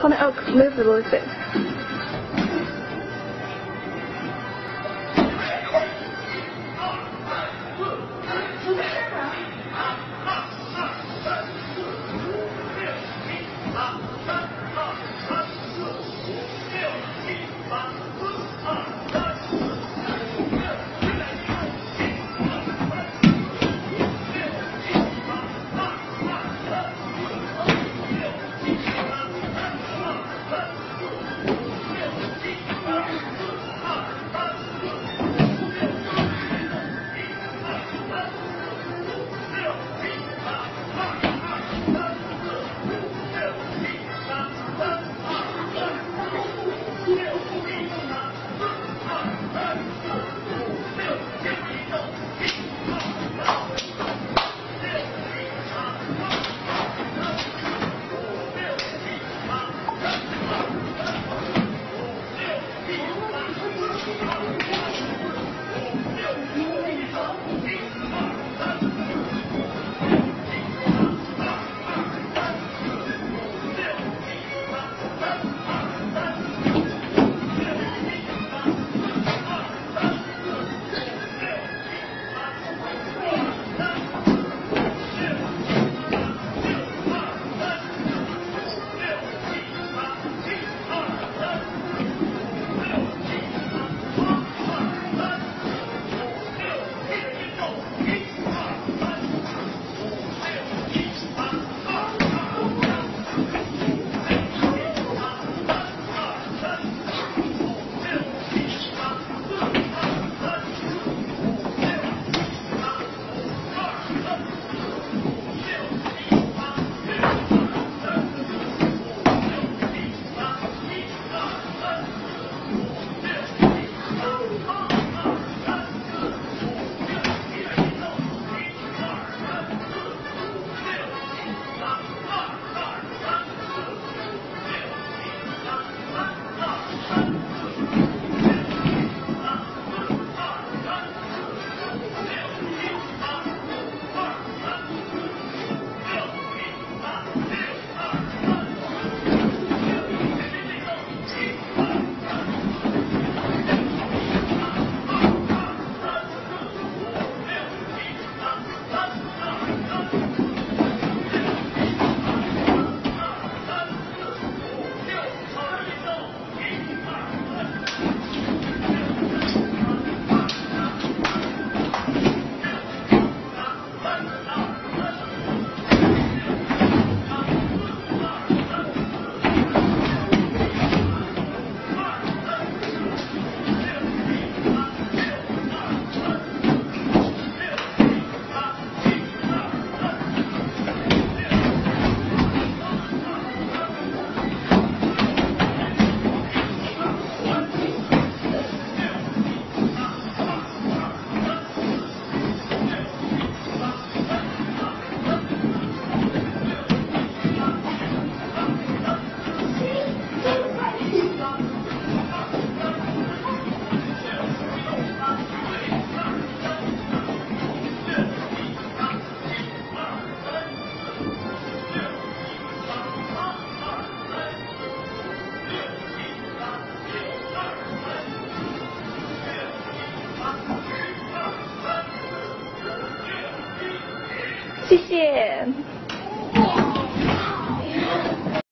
Connor Oak, move a little 谢谢。